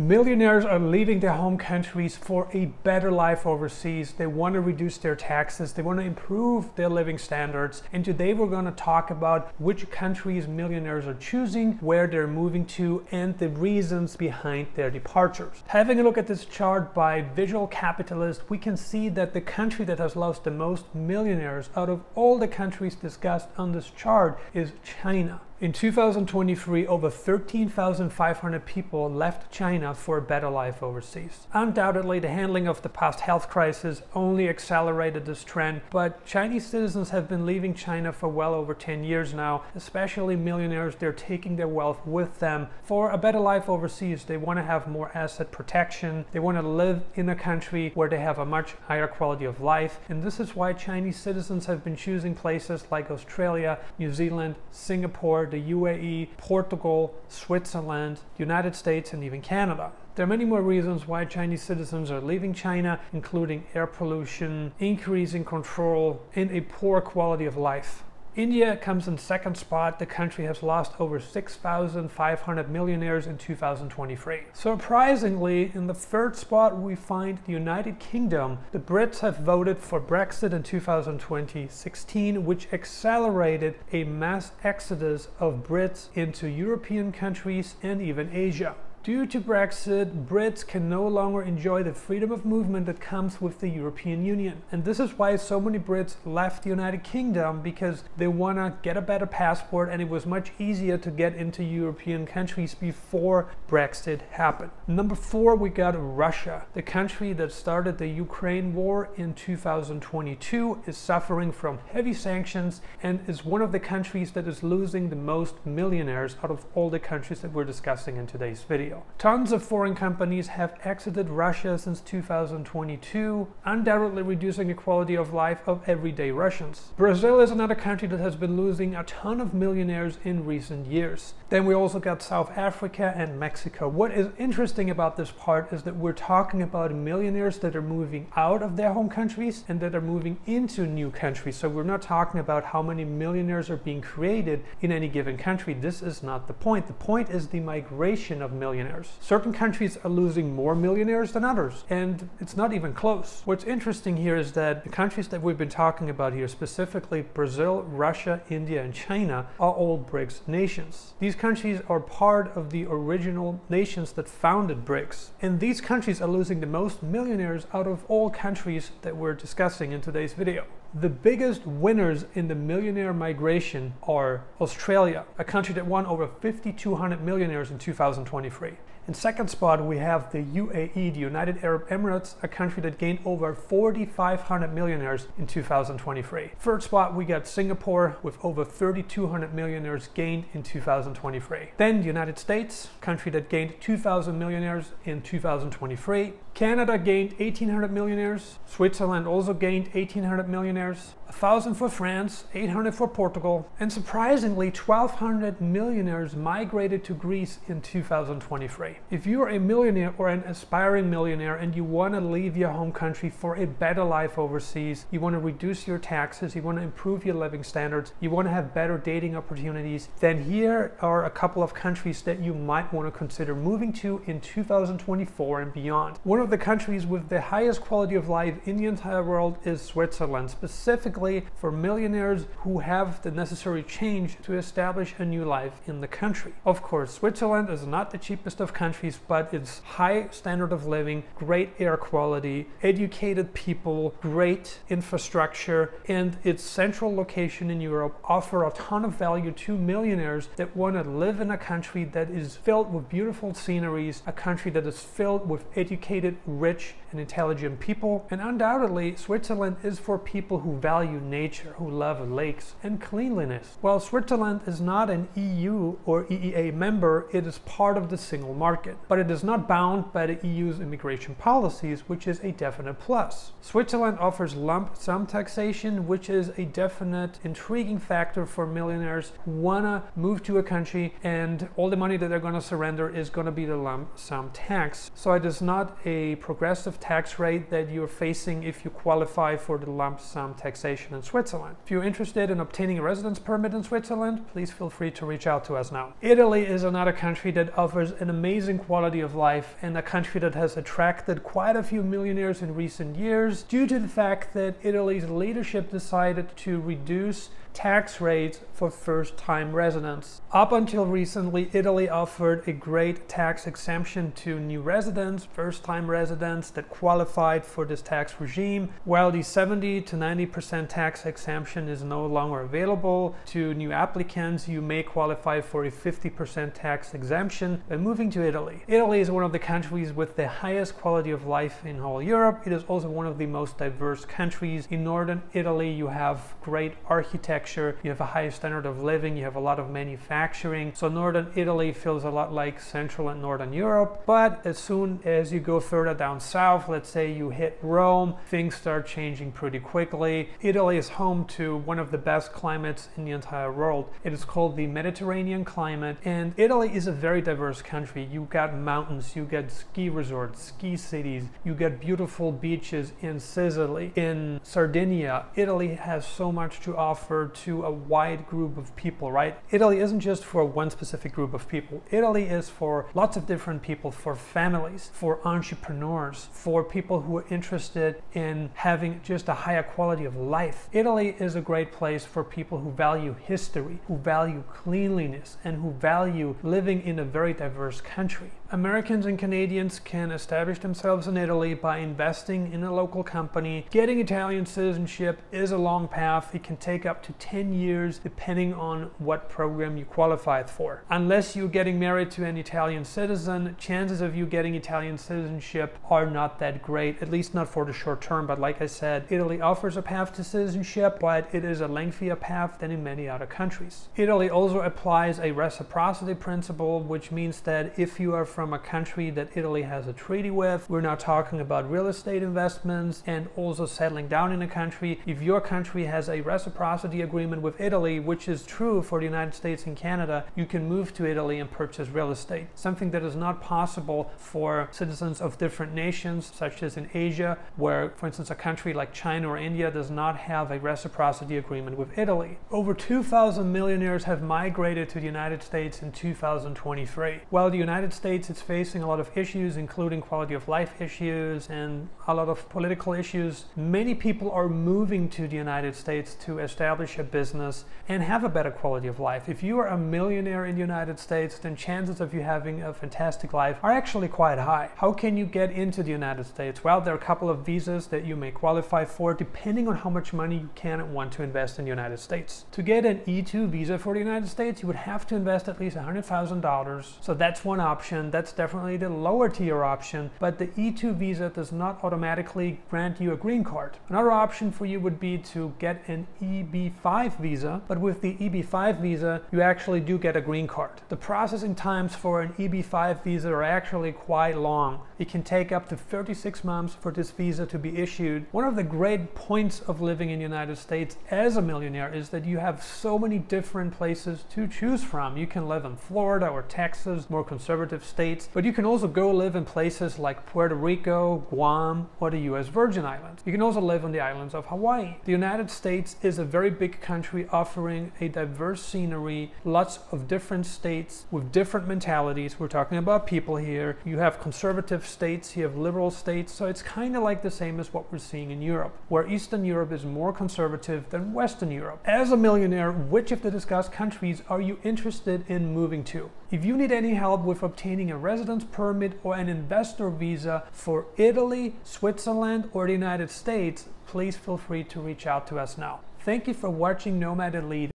Millionaires are leaving their home countries for a better life overseas. They want to reduce their taxes, they want to improve their living standards. And today we're going to talk about which countries millionaires are choosing, where they're moving to, and the reasons behind their departures. Having a look at this chart by Visual Capitalist, we can see that the country that has lost the most millionaires out of all the countries discussed on this chart is China. In 2023, over 13,500 people left China for a better life overseas. Undoubtedly, the handling of the past health crisis only accelerated this trend, but Chinese citizens have been leaving China for well over 10 years now, especially millionaires. They're taking their wealth with them for a better life overseas. They want to have more asset protection, they want to live in a country where they have a much higher quality of life, and this is why Chinese citizens have been choosing places like Australia, New Zealand, Singapore, the UAE, Portugal, Switzerland, United States, and even Canada. There are many more reasons why Chinese citizens are leaving China, including air pollution, increasing control, and a poor quality of life. India comes in second spot. The country has lost over 6,500 millionaires in 2023. Surprisingly, in the third spot, we find the United Kingdom. The Brits have voted for Brexit in 2016, which accelerated a mass exodus of Brits into European countries and even Asia. Due to Brexit, Brits can no longer enjoy the freedom of movement that comes with the European Union. And this is why so many Brits left the United Kingdom because they want to get a better passport and it was much easier to get into European countries before Brexit happened. Number four, we got Russia. The country that started the Ukraine war in 2022 is suffering from heavy sanctions and is one of the countries that is losing the most millionaires out of all the countries that we're discussing in today's video. Tons of foreign companies have exited Russia since 2022, undoubtedly reducing the quality of life of everyday Russians. Brazil is another country that has been losing a ton of millionaires in recent years. Then we also got South Africa and Mexico. What is interesting about this part is that we're talking about millionaires that are moving out of their home countries and that are moving into new countries. So we're not talking about how many millionaires are being created in any given country. This is not the point. The point is the migration of millionaires millionaires. Certain countries are losing more millionaires than others, and it's not even close. What's interesting here is that the countries that we've been talking about here, specifically Brazil, Russia, India, and China, are all BRICS nations. These countries are part of the original nations that founded BRICS, and these countries are losing the most millionaires out of all countries that we're discussing in today's video. The biggest winners in the millionaire migration are Australia, a country that won over 5,200 millionaires in 2023. In second spot, we have the UAE, the United Arab Emirates, a country that gained over 4,500 millionaires in 2023. Third spot, we got Singapore with over 3,200 millionaires gained in 2023. Then the United States, country that gained 2,000 millionaires in 2023. Canada gained 1,800 millionaires. Switzerland also gained 1,800 millionaires. 1,000 for France, 800 for Portugal, and surprisingly 1,200 millionaires migrated to Greece in 2023. If you are a millionaire or an aspiring millionaire and you want to leave your home country for a better life overseas, you want to reduce your taxes, you want to improve your living standards, you want to have better dating opportunities, then here are a couple of countries that you might want to consider moving to in 2024 and beyond. One of the countries with the highest quality of life in the entire world is Switzerland, specifically for millionaires who have the necessary change to establish a new life in the country. Of course, Switzerland is not the cheapest of countries, but it's high standard of living, great air quality, educated people, great infrastructure, and its central location in Europe offer a ton of value to millionaires that want to live in a country that is filled with beautiful sceneries, a country that is filled with educated, rich, and intelligent people. And undoubtedly, Switzerland is for people who value nature, who love lakes and cleanliness. While Switzerland is not an EU or EEA member, it is part of the single market, but it is not bound by the EU's immigration policies, which is a definite plus. Switzerland offers lump sum taxation, which is a definite intriguing factor for millionaires who wanna move to a country and all the money that they're gonna surrender is gonna be the lump sum tax. So it is not a progressive tax rate that you're facing if you qualify for the lump sum taxation in Switzerland. If you're interested in obtaining a residence permit in Switzerland, please feel free to reach out to us now. Italy is another country that offers an amazing quality of life and a country that has attracted quite a few millionaires in recent years due to the fact that Italy's leadership decided to reduce tax rates for first time residents. Up until recently, Italy offered a great tax exemption to new residents, first time residents that qualified for this tax regime, while the 70 to 90% tax exemption is no longer available to new applicants. You may qualify for a 50% tax exemption by moving to Italy. Italy is one of the countries with the highest quality of life in whole Europe. It is also one of the most diverse countries. In northern Italy, you have great architecture architecture, you have a high standard of living, you have a lot of manufacturing. So northern Italy feels a lot like central and northern Europe. But as soon as you go further down south, let's say you hit Rome, things start changing pretty quickly. Italy is home to one of the best climates in the entire world. It is called the Mediterranean climate, and Italy is a very diverse country. You got mountains, you get ski resorts, ski cities, you get beautiful beaches in Sicily, in Sardinia. Italy has so much to offer to a wide group of people, right? Italy isn't just for one specific group of people. Italy is for lots of different people, for families, for entrepreneurs, for people who are interested in having just a higher quality of life. Italy is a great place for people who value history, who value cleanliness, and who value living in a very diverse country. Americans and Canadians can establish themselves in Italy by investing in a local company. Getting Italian citizenship is a long path. It can take up to 10 years depending on what program you qualified for. Unless you're getting married to an Italian citizen, chances of you getting Italian citizenship are not that great, at least not for the short term. But like I said, Italy offers a path to citizenship, but it is a lengthier path than in many other countries. Italy also applies a reciprocity principle, which means that if you are from from a country that Italy has a treaty with. We're now talking about real estate investments and also settling down in a country. If your country has a reciprocity agreement with Italy, which is true for the United States and Canada, you can move to Italy and purchase real estate. Something that is not possible for citizens of different nations, such as in Asia, where, for instance, a country like China or India does not have a reciprocity agreement with Italy. Over 2,000 millionaires have migrated to the United States in 2023. While the United States is facing a lot of issues, including quality of life issues and a lot of political issues. Many people are moving to the United States to establish a business and have a better quality of life. If you are a millionaire in the United States, then chances of you having a fantastic life are actually quite high. How can you get into the United States? Well, there are a couple of visas that you may qualify for depending on how much money you can and want to invest in the United States. To get an E2 visa for the United States, you would have to invest at least $100,000. So that's one option. That's definitely the lower tier option, but the E2 visa does not automatically grant you a green card. Another option for you would be to get an EB5 visa, but with the EB5 visa, you actually do get a green card. The processing times for an EB5 visa are actually quite long. It can take up to 36 months for this visa to be issued. One of the great points of living in the United States as a millionaire is that you have so many different places to choose from. You can live in Florida or Texas, more conservative states States, but you can also go live in places like Puerto Rico, Guam, or the US Virgin Islands. You can also live on the islands of Hawaii. The United States is a very big country offering a diverse scenery, lots of different states with different mentalities. We're talking about people here. You have conservative states, you have liberal states, so it's kind of like the same as what we're seeing in Europe, where Eastern Europe is more conservative than Western Europe. As a millionaire, which of the discussed countries are you interested in moving to? If you need any help with obtaining a residence permit or an investor visa for Italy, Switzerland, or the United States, please feel free to reach out to us now. Thank you for watching Nomad Elite.